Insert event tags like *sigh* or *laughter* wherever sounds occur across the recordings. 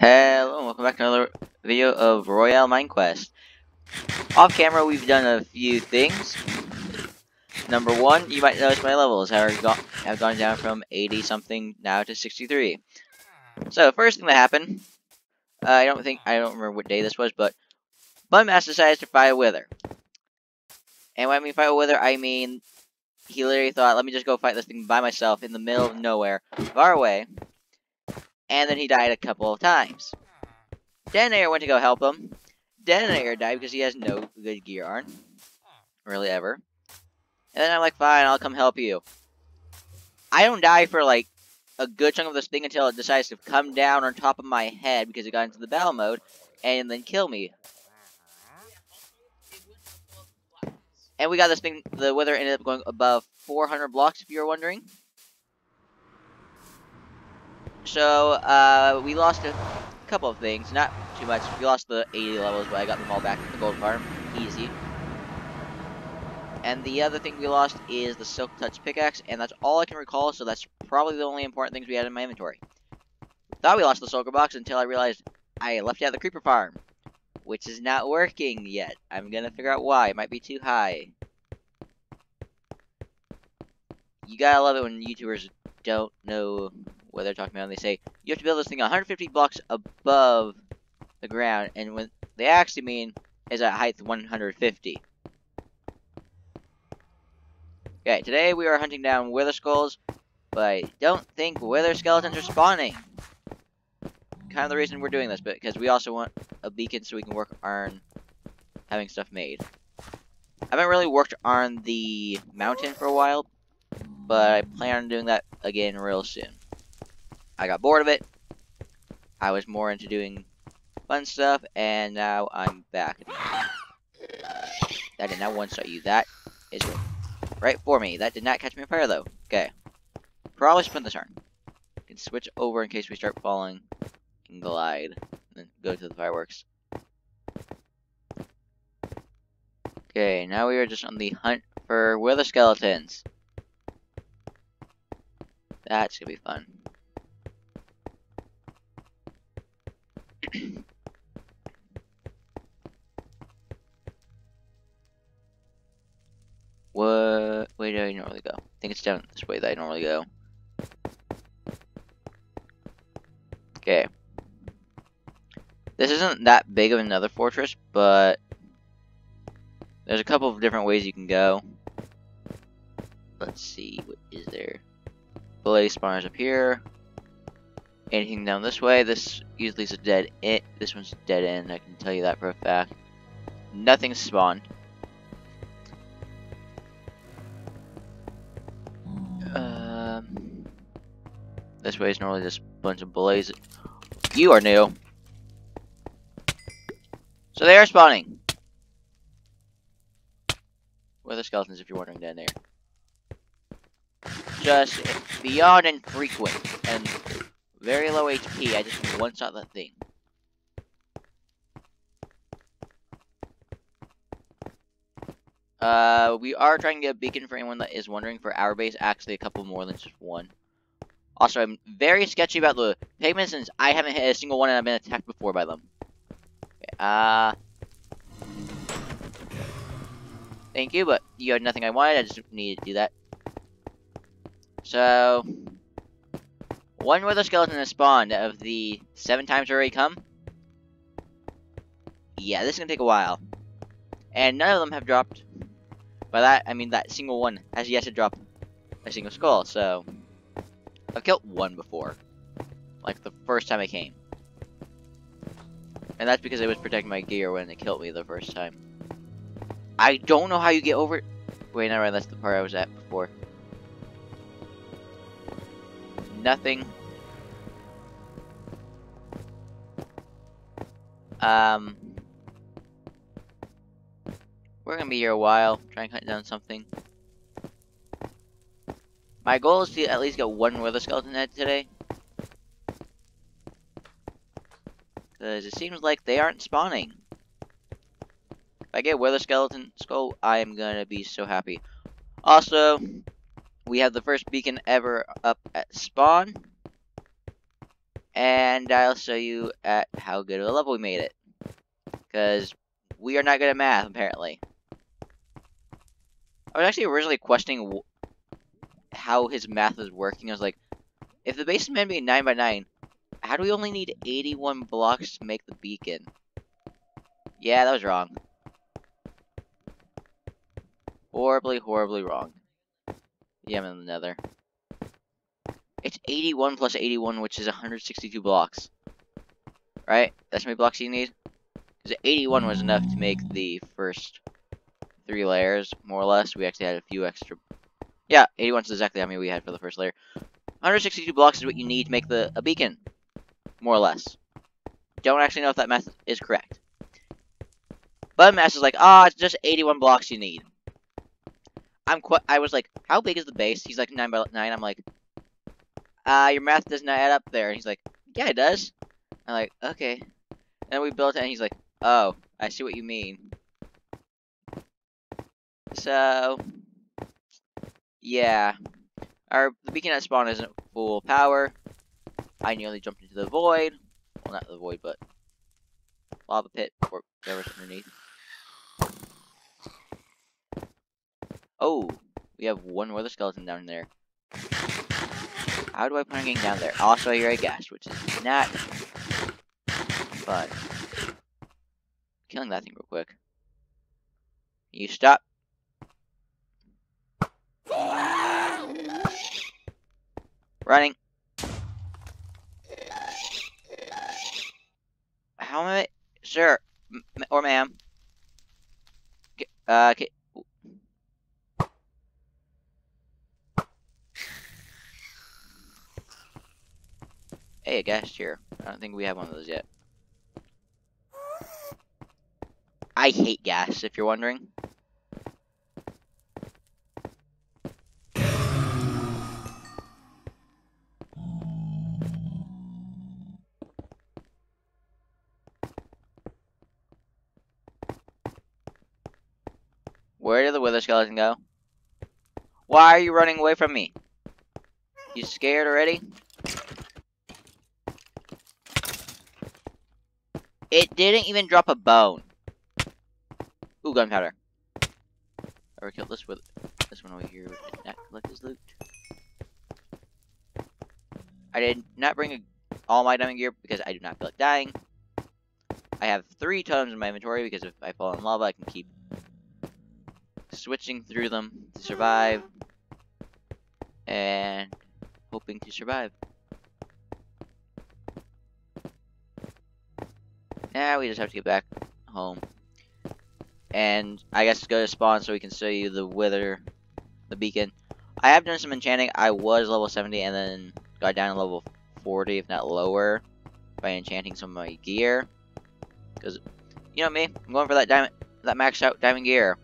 Hello, and welcome back to another video of Royale Minecraft. Off camera, we've done a few things. Number one, you might notice my levels have gone, have gone down from 80 something now to 63. So, first thing that happened, uh, I don't think, I don't remember what day this was, but Bunmass decides to fight a Wither. And when I mean fight a Wither, I mean, he literally thought, let me just go fight this thing by myself in the middle of nowhere, far away and then he died a couple of times. Detonator went to go help him. Detonator died because he has no good gear on. Really ever. And then I'm like, fine, I'll come help you. I don't die for like a good chunk of this thing until it decides to come down on top of my head because it got into the battle mode and then kill me. And we got this thing, the wither ended up going above 400 blocks if you're wondering. So, uh, we lost a couple of things. Not too much. We lost the 80 levels, but I got them all back at the gold farm. Easy. And the other thing we lost is the Silk Touch pickaxe, and that's all I can recall, so that's probably the only important things we had in my inventory. Thought we lost the Shulker box until I realized I left at the creeper farm, which is not working yet. I'm gonna figure out why. It might be too high. You gotta love it when YouTubers don't know what they're talking about. And they say you have to build this thing 150 blocks above the ground, and what they actually mean is at height 150. Okay, today we are hunting down wither skulls, but I don't think wither skeletons are spawning. Kind of the reason we're doing this, but because we also want a beacon so we can work on having stuff made. I haven't really worked on the mountain for a while, but I plan on doing that again real soon. I got bored of it. I was more into doing fun stuff, and now I'm back. That did not one-shot you. That is right for me. That did not catch me fire, though. Okay. Probably spend the turn. Can switch over in case we start falling. Can glide. And go to the fireworks. Okay, now we are just on the hunt for wither skeletons. That's gonna be fun. What way do I normally go? I think it's down this way that I normally go. Okay. This isn't that big of another fortress, but there's a couple of different ways you can go. Let's see, what is there? Blaze spawners up here. Anything down this way, this usually is a dead end. This one's dead end, I can tell you that for a fact. Nothing spawned. This way is normally just a bunch of blazes. You are new. So they are spawning. Wither skeletons, if you're wondering down there. Just beyond infrequent and very low HP. I just one shot that thing. Uh, we are trying to get a beacon for anyone that is wondering for our base. Actually, a couple more than just one. Also, I'm very sketchy about the pigmen since I haven't hit a single one and I've been attacked before by them. Okay, uh... Thank you, but you had nothing I wanted. I just needed to do that. So... One wither skeleton has spawned of the seven times already come. Yeah, this is gonna take a while. And none of them have dropped. By that, I mean that single one has yet to drop a single skull, so... I've killed one before. Like, the first time I came. And that's because I was protecting my gear when it killed me the first time. I don't know how you get over it. Wait, no, right, that's the part I was at before nothing. Um, we're gonna be here a while, try and hunt down something. My goal is to at least get one wither skeleton head today. Because it seems like they aren't spawning. If I get wither skeleton skull, I am gonna be so happy. Also, we have the first beacon ever up at spawn. And I'll show you at how good of a level we made it. Because we are not good at math, apparently. I was actually originally questioning how his math was working. I was like, if the base is meant to be 9 by 9 how do we only need 81 blocks to make the beacon? Yeah, that was wrong. Horribly, horribly wrong. Yeah, I'm in the nether. It's 81 plus 81, which is 162 blocks. Right? That's how many blocks you need? Because 81 was enough to make the first three layers, more or less. We actually had a few extra... Yeah, 81 is exactly how many we had for the first layer. 162 blocks is what you need to make the a beacon. More or less. Don't actually know if that math is correct. But math is like, ah, oh, it's just 81 blocks you need. I'm quite. I was like, how big is the base? He's like 9 by 9. I'm like, uh, your math does not add up there. And he's like, yeah, it does. I'm like, okay. And then we built it, and he's like, oh, I see what you mean. So, yeah. Our the beacon at spawn isn't full power. I nearly jumped into the void. Well, not the void, but lava pit or whatever's underneath. Oh, we have one wither skeleton down there. How do I plan on getting down there? Also, you're a ghast, which is not fun. Killing that thing real quick. You stop. Running. How am I? Sir, or ma'am. Uh, okay. Hey, a ghast tear. I don't think we have one of those yet. I hate gas, if you're wondering. Skeleton go? Why are you running away from me? You scared already? It didn't even drop a bone. Ooh, gunpowder. Ever killed this with this one over here? Did not collect his loot. I did not bring a, all my diamond gear because I do not feel like dying. I have three totems in my inventory because if I fall in lava, I can keep switching through them to survive and hoping to survive. Now we just have to get back home. And I guess go to spawn so we can show you the wither, the beacon. I have done some enchanting. I was level 70 and then got down to level 40, if not lower, by enchanting some of my gear. Because, you know me, I'm going for that diamond, that maxed out diamond gear.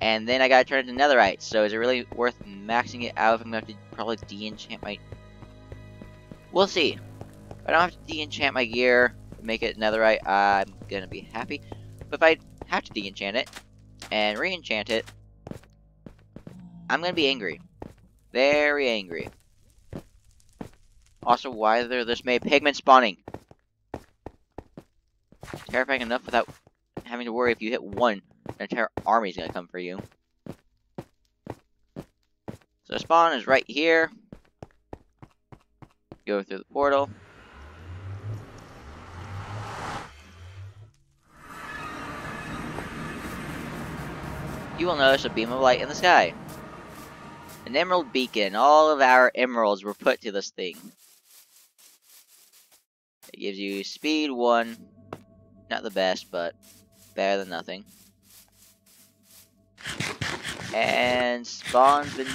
And then I gotta turn it to netherite, so is it really worth maxing it out if I'm gonna have to probably de-enchant my... We'll see. If I don't have to de-enchant my gear, make it netherite, I'm gonna be happy. But if I have to de-enchant it, and re-enchant it, I'm gonna be angry. Very angry. Also, why there this many pigmen spawning? Terrifying enough without having to worry if you hit one, an entire army's gonna come for you. So spawn is right here. Go through the portal. you will notice a beam of light in the sky. An emerald beacon. All of our emeralds were put to this thing. It gives you speed 1. Not the best, but better than nothing. And spawn's been...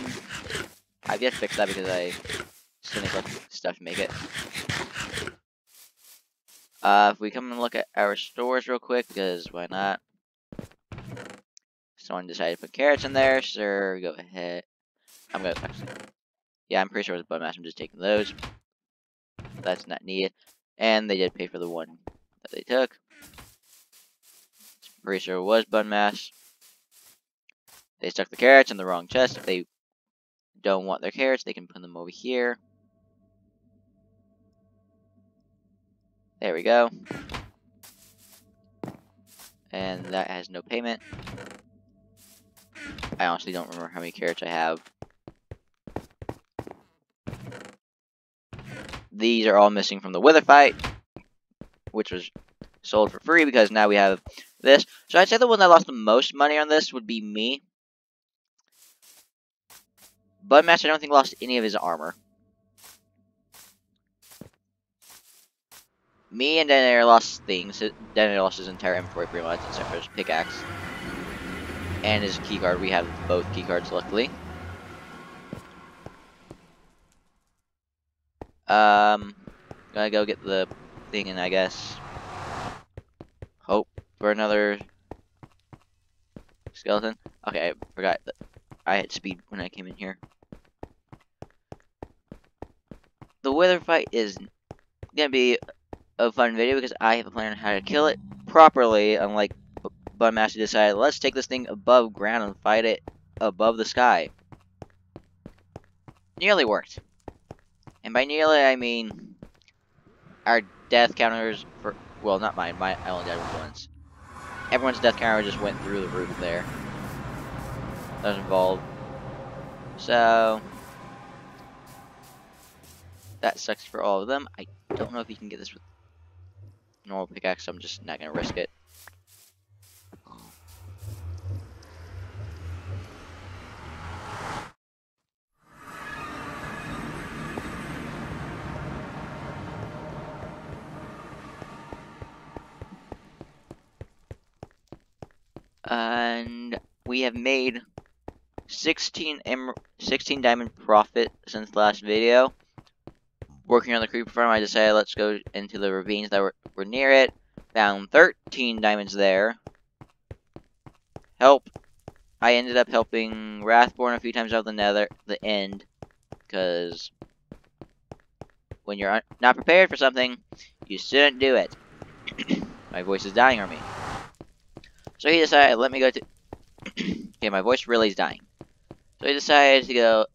I've yet to fix that because I still need stuff make it. Uh, if we come and look at our stores real quick, because why not? Someone decided to put carrots in there, sure, go ahead. I'm gonna actually, yeah, I'm pretty sure it was bone mass. I'm just taking those. That's not needed. And they did pay for the one that they took. Pretty sure it was bun mass. They stuck the carrots in the wrong chest. If they don't want their carrots, they can put them over here. There we go. And that has no payment. I honestly don't remember how many carrots I have. These are all missing from the Wither fight, which was sold for free because now we have this. So I'd say the one that lost the most money on this would be me. Budmaster I don't think lost any of his armor. Me and Denair lost things. Denair lost his entire inventory pretty much, except for his pickaxe. And his keycard. We have both keycards, luckily. Um, gonna go get the thing and I guess hope for another skeleton. Okay, I forgot that I had speed when I came in here. The wither fight is gonna be a fun video because I have a plan on how to kill it properly, unlike Budmaster decided, let's take this thing above ground and fight it above the sky. Nearly worked. And by nearly, I mean our death counters for, well, not mine, my, I only died once. Everyone's death counter just went through the roof there. That was involved. So, that sucks for all of them. I don't know if you can get this with normal pickaxe, so I'm just not going to risk it. And we have made 16 em 16 diamond profit since last video. Working on the creeper farm, I decided let's go into the ravines that were, were near it. Found 13 diamonds there. Help. I ended up helping Wrathborn a few times out the nether, the end. Because when you're not prepared for something, you shouldn't do it. *coughs* My voice is dying on me. So he decided, let me go to... *coughs* okay, my voice really is dying. So he decided to go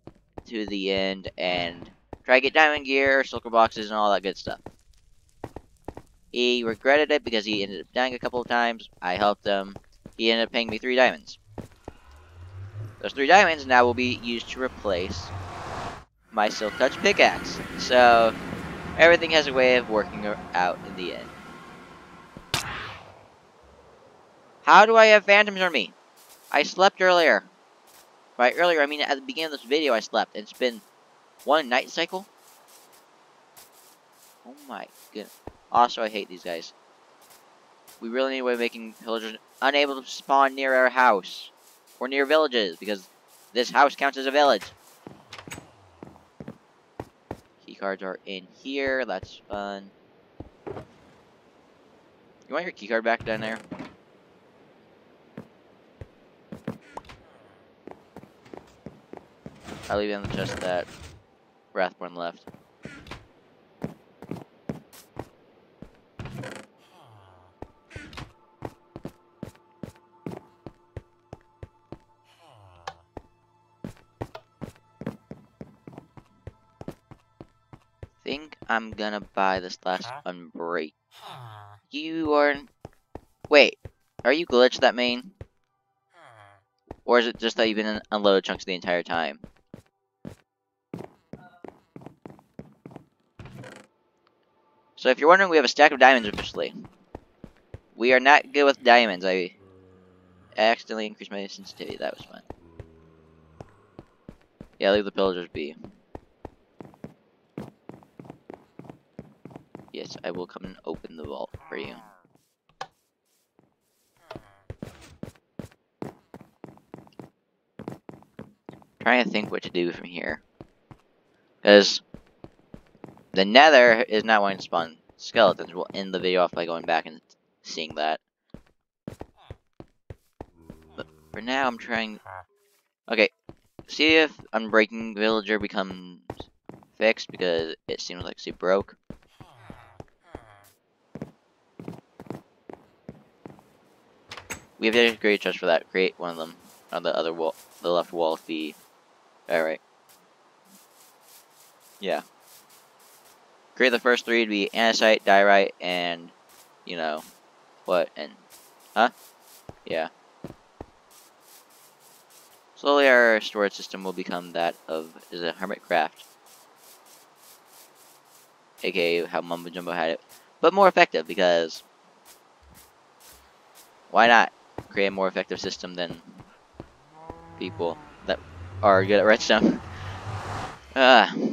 to the end and try to get diamond gear, shulker boxes, and all that good stuff. He regretted it because he ended up dying a couple of times. I helped him. He ended up paying me three diamonds. Those three diamonds now will be used to replace my Silk Touch pickaxe. So, everything has a way of working out in the end. How do I have phantoms on me? I slept earlier. By earlier, I mean at the beginning of this video I slept. It's been one night cycle? Oh my goodness. Also, I hate these guys. We really need a way of making pillagers unable to spawn near our house. Or near villages, because this house counts as a village. Keycards are in here, that's fun. You want your keycard back down there? I'll leave it in the chest that Wrathborn left. think I'm gonna buy this last unbreak. You are... Wait, are you glitched that main? Or is it just that you've been in unloaded chunks the entire time? So if you're wondering, we have a stack of diamonds officially. We are not good with diamonds. I accidentally increased my sensitivity. That was fun. Yeah, leave the pillagers be. Yes, I will come and open the vault for you. trying to think what to do from here. Because the nether is not going to spawn skeletons. We'll end the video off by going back and seeing that. But for now, I'm trying... Okay, see if Unbreaking Villager becomes fixed, because it seems like she broke. We have to create just for that. Create one of them on the other wall, the left wall fee. Alright. Yeah create the first three to be andesite, diorite, and you know what and huh? Yeah. Slowly our storage system will become that of is a Hermitcraft. AKA how Mumbo Jumbo had it. But more effective because why not create a more effective system than people that are good at redstone? *laughs* Ah. Where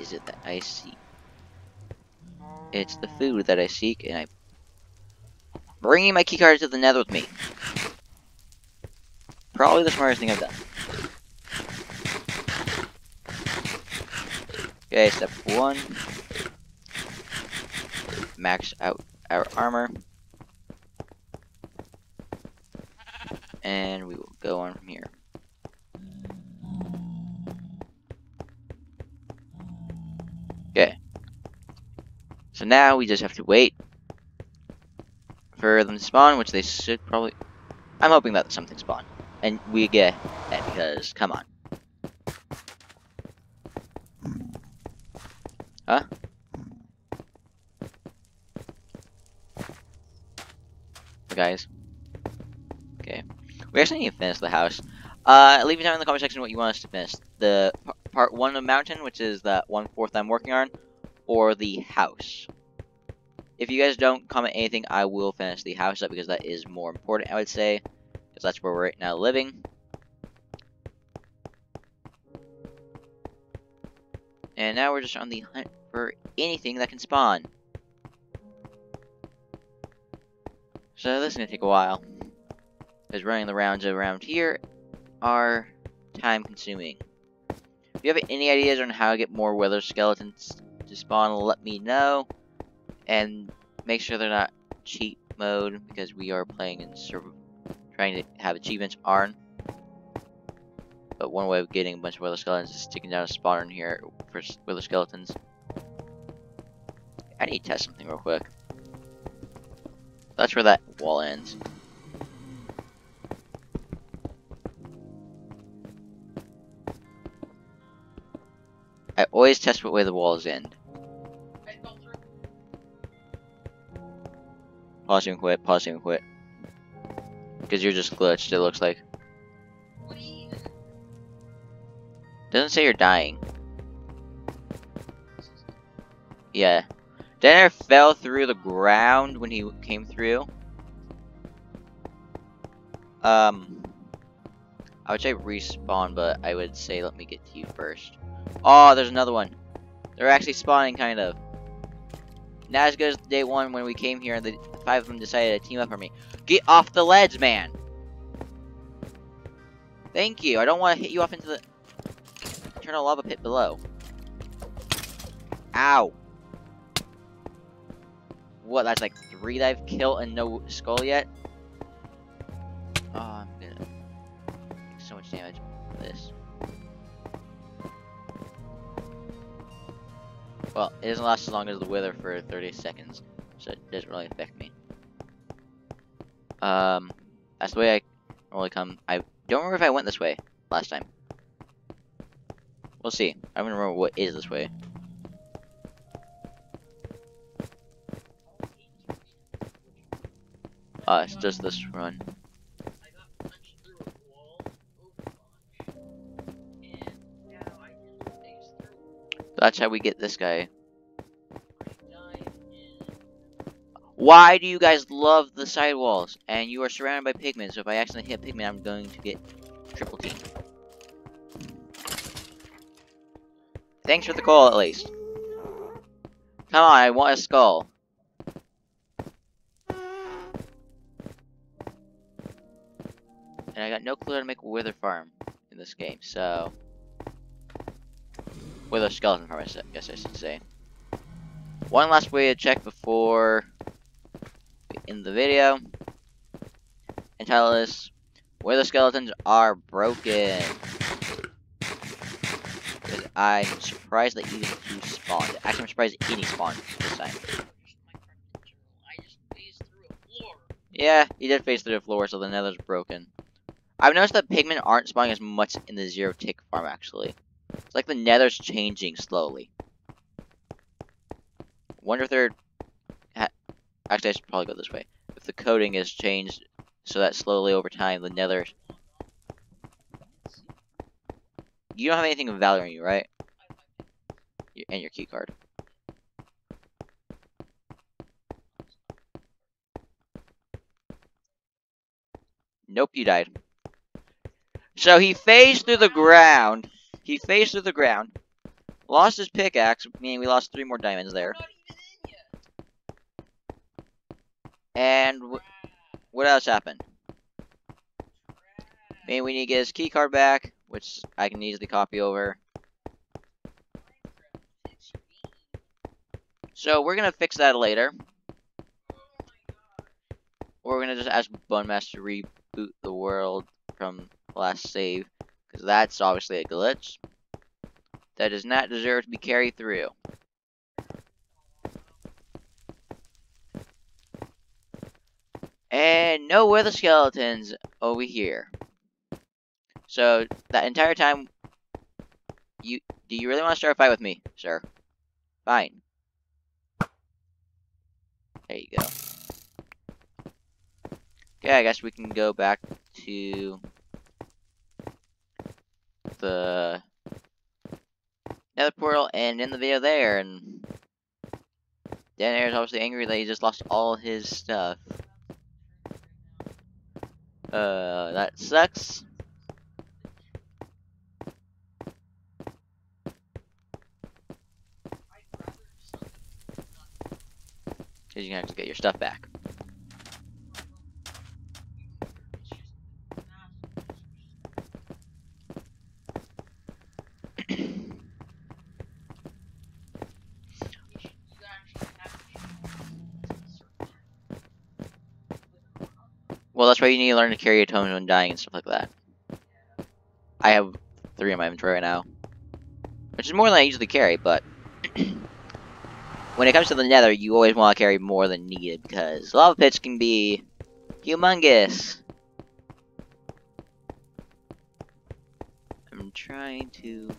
is it that I seek? It's the food that I seek, and I'm bringing my keycard to the nether with me. Probably the smartest thing I've done. Okay, step one. Max out our armor. And we will go on from here. Now we just have to wait for them to spawn, which they should probably... I'm hoping that something spawn. And we get that because, come on. Huh? Guys. Okay. We actually need to finish the house. Uh, leave me down in the comment section what you want us to finish. The part one of mountain, which is that one fourth I'm working on, or the house. If you guys don't comment anything, I will finish the house up because that is more important, I would say. Because that's where we're right now living. And now we're just on the hunt for anything that can spawn. So this is going to take a while. Because running the rounds around here are time consuming. If you have any ideas on how to get more wither skeletons to spawn, let me know. And make sure they're not cheat mode because we are playing in trying to have achievements on. But one way of getting a bunch of wither skeletons is sticking down a spawner in here for wither skeletons. I need to test something real quick. That's where that wall ends. I always test what way the walls end. Pause and quit, pause and quit. Because you're just glitched, it looks like. Doesn't say you're dying. Yeah. Denner fell through the ground when he came through. Um, I would say respawn, but I would say let me get to you first. Oh, there's another one. They're actually spawning, kind of. Not as good as day one when we came here and the five of them decided to team up for me. Get off the ledge, man! Thank you. I don't want to hit you off into the eternal lava pit below. Ow. What, that's like three that I've killed and no skull yet? Oh, I'm gonna so much damage this. Well, it doesn't last as long as the wither for 30 seconds, so it doesn't really affect me. Um, that's the way I normally come. I don't remember if I went this way last time. We'll see. I don't remember what is this way. Uh, it's just this run. That's how we get this guy. Why do you guys love the sidewalls? And you are surrounded by pigmen, so if I accidentally hit a pigmen, I'm going to get triple team. Thanks for the call, at least. Come on, I want a skull. And I got no clue how to make a wither farm in this game, so... Wither skeleton farm, I guess I should say. One last way to check before in the video. And tell us where the skeletons are broken. I'm surprised that even two spawned. Actually, I'm surprised any spawned this time. Yeah, he did face through the floor, so the nether's broken. I've noticed that pigmen aren't spawning as much in the zero tick farm actually. It's like the nether's changing slowly. Wonder if they're actually I should probably go this way. If the coding is changed so that slowly over time the nether You don't have anything of value on you, right? And your key card. Nope, you died. So he phased through the ground. He phased through the ground. Lost his pickaxe, meaning we lost three more diamonds there. And what else happened? Maybe we need to get his key card back, which I can easily copy over. So we're gonna fix that later. Or we're gonna just ask Bonemaster to reboot the world from last save, because that's obviously a glitch. That does not deserve to be carried through. And no wither skeletons over here. So that entire time, you do you really want to start a fight with me, sir? Fine. There you go. Okay, I guess we can go back to the nether portal and in the video there, and Dan Air is obviously angry that he just lost all his stuff. Uh, that sucks. Because gonna have to get your stuff back. That's why you need to learn to carry a totem when dying and stuff like that. I have three in my inventory right now. Which is more than I usually carry, but... *clears throat* when it comes to the nether, you always want to carry more than needed, because lava pits can be humongous. I'm trying to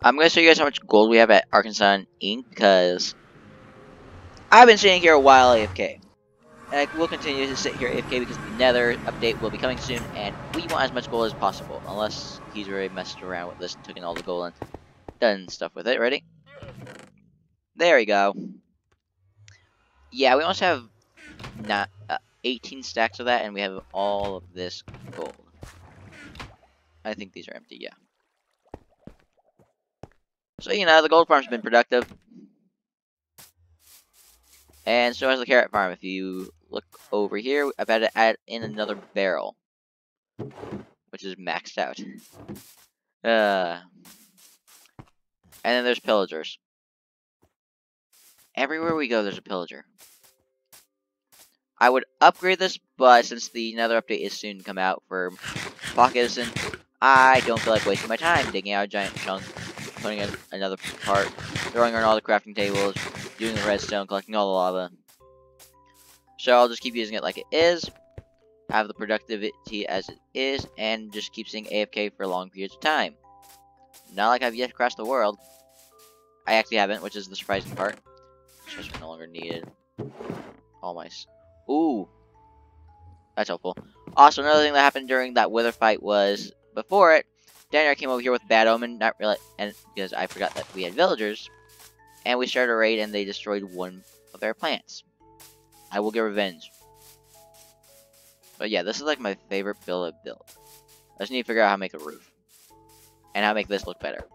I'm going to show you guys how much gold we have at Arkansas Inc. because I've been sitting here a while AFK. And I will continue to sit here AFK because the nether update will be coming soon and we want as much gold as possible. Unless he's already messed around with this and taken all the gold and done stuff with it. Ready? There we go. Yeah, we must have not uh, 18 stacks of that and we have all of this gold. I think these are empty, yeah. So, you know, the gold farm's been productive. And so has the carrot farm. If you look over here, I've had to add in another barrel. Which is maxed out. Uh, and then there's pillagers. Everywhere we go, there's a pillager. I would upgrade this, but since the nether update is soon to come out for Pocket Edition, I don't feel like wasting my time digging out a giant chunk putting in another part, throwing on all the crafting tables, doing the redstone, collecting all the lava. So I'll just keep using it like it is, have the productivity as it is, and just keep seeing AFK for long periods of time. Not like I've yet crashed the world. I actually haven't, which is the surprising part. Just no longer needed. All my... Ooh! That's helpful. Also, another thing that happened during that wither fight was, before it, Daniel came over here with Bad Omen, not really, and because I forgot that we had villagers, and we started a raid and they destroyed one of our plants. I will get revenge. But yeah, this is like my favorite build I've built. I just need to figure out how to make a roof. And how to make this look better.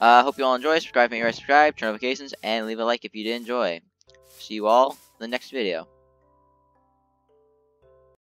I uh, hope you all enjoy. Subscribe if you are subscribe, turn notifications, and leave a like if you did enjoy. See you all in the next video.